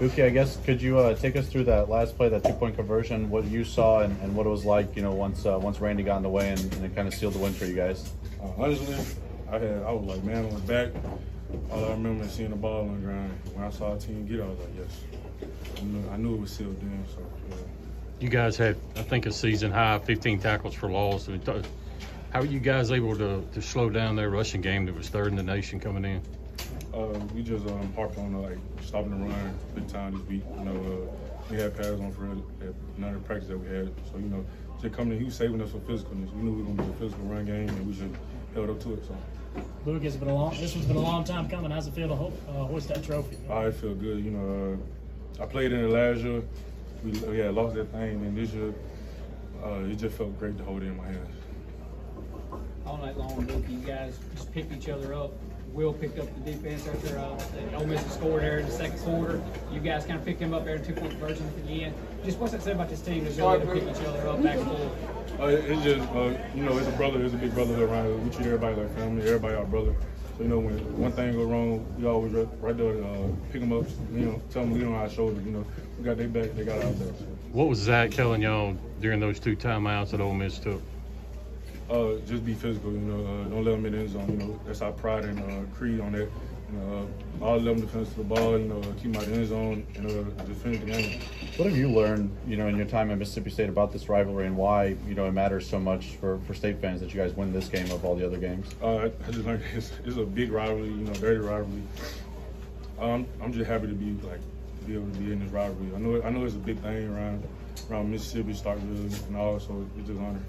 Buki, I guess could you uh, take us through that last play, that two point conversion, what you saw and, and what it was like, you know, once uh, once Randy got in the way and, and it kind of sealed the win for you guys. Uh, honestly, I had I was like man on the back. All I remember is seeing the ball on the ground. When I saw a team get, I was like, yes. I knew, I knew it was sealed then. So yeah. You guys had, I think, a season high 15 tackles for loss. I mean, th- How are you guys able to, to slow down their rushing game that was third in the nation coming in? Uh, we just um, harped on uh, like stopping the run big time this week. You know, uh, we had pads on for at none of practice that we had. So you know, just coming in, he was saving us for physicalness. We knew we were gonna be a physical run game, and we just held up to it. So Luke, it's been a long. This one's been a long time coming. How's it feel to ho- uh, hoist that trophy? I feel good. You know, uh, I played in it last year. We, we had lost that thing, and this year uh, it just felt great to hold it in my hands. All night long, Luke, you guys just picked each other up. Will picked up the defense after uh, the Ole Miss scored there in the second quarter. You guys kind of picked him up there in two point conversion at the end. Just what's that say about this team? The ability to pick each other up back and forth. Uh, it's just, uh, you know, it's a brother, it's a big brotherhood around here. We treat everybody like family, everybody our brother. So, you know, when one thing go wrong, we always right, right there to uh, pick them up, you know, tell them lean on our shoulders. You know, we got their back, they got our back. So. What was Zach telling y'all during those two timeouts that Ole Miss took? Uh, just be physical, you know, uh, don't let them in the end zone. You know, that's our pride and uh, creed on that. You know, uh, all them defense to the ball, you know, keep of the end zone and uh, just finish the game. What have you learned, you know, in your time at Mississippi State about this rivalry and why, you know, it matters so much for, for state fans that you guys win this game of all the other games? Uh, I, I just learned it's, it's a big rivalry, you know, dirty rivalry. Um, I'm just happy to be like be able to be in this rivalry. I know I know it's a big thing around around Mississippi, Starkville, and all, so it's just an honor.